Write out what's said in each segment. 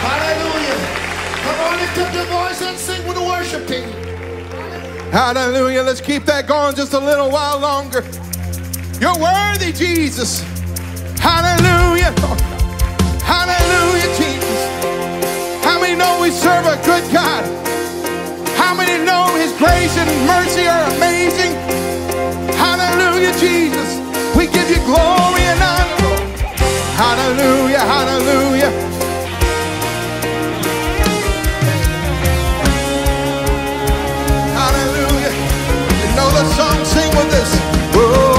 Hallelujah. Come on, lift up your voice and sing with the worship team. Hallelujah. Let's keep that going just a little while longer. You're worthy, Jesus. Hallelujah. Hallelujah, Jesus. How many know we serve a good God? How many know his grace and mercy are amazing? Hallelujah, Jesus. We give you glory and honor. Hallelujah, hallelujah. song, sing with us. Whoa.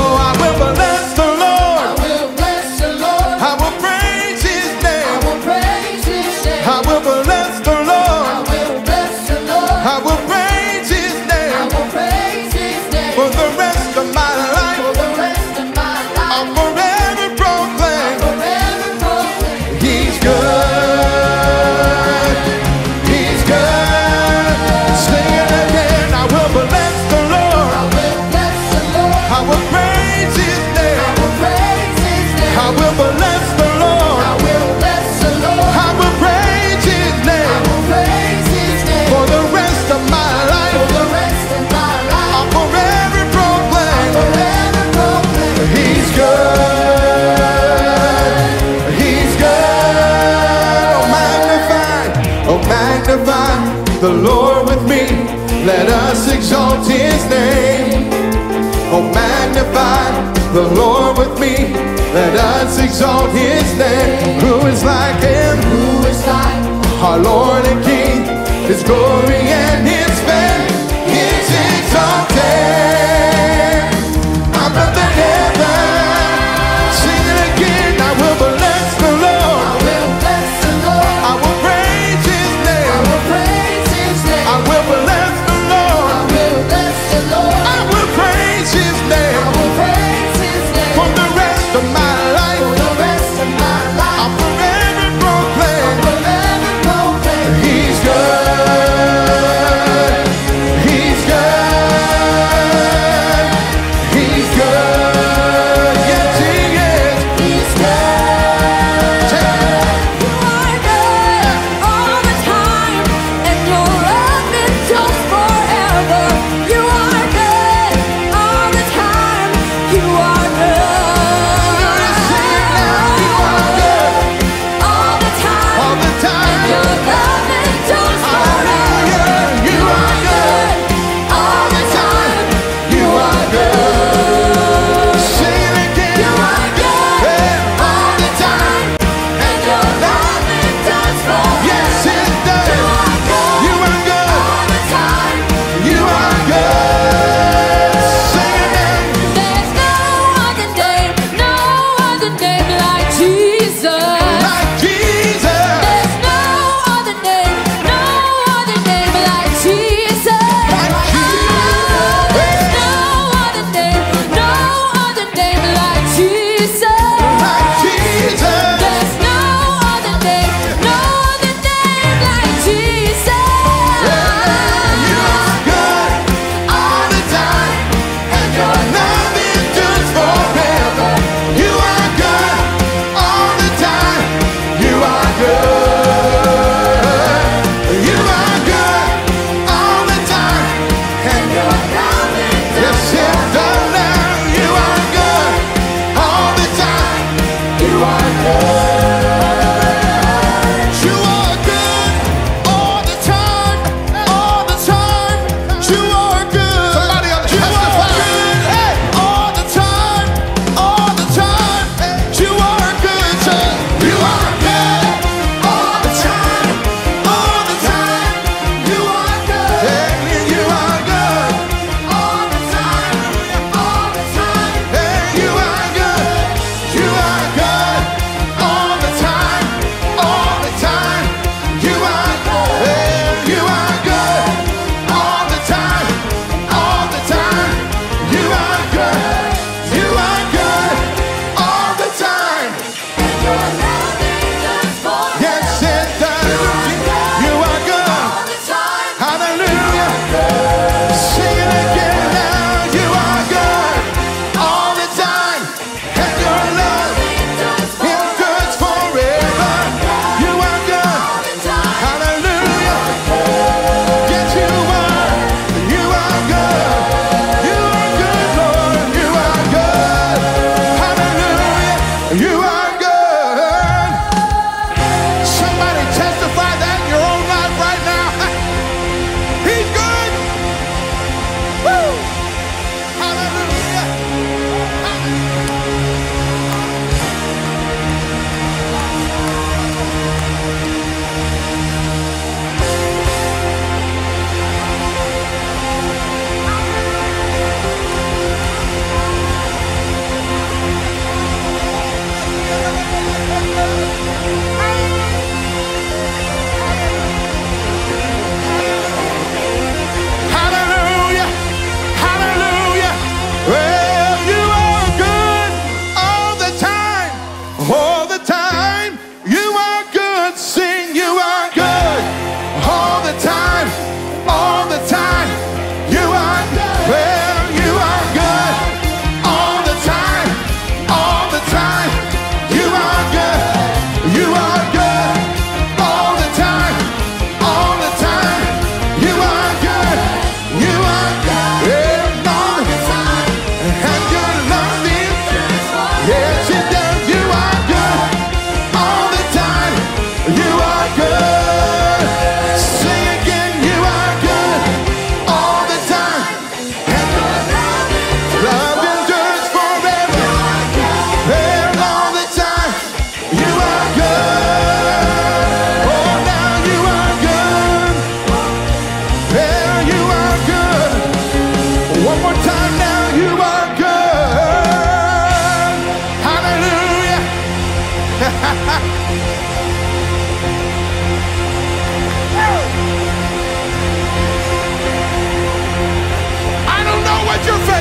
the Lord with me. Let us exalt his name. Who is like him? Who is like our Lord and King?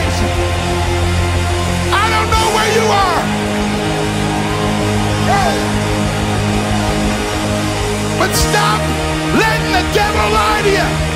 place. I don't know where you are. But stop letting the devil lie to you.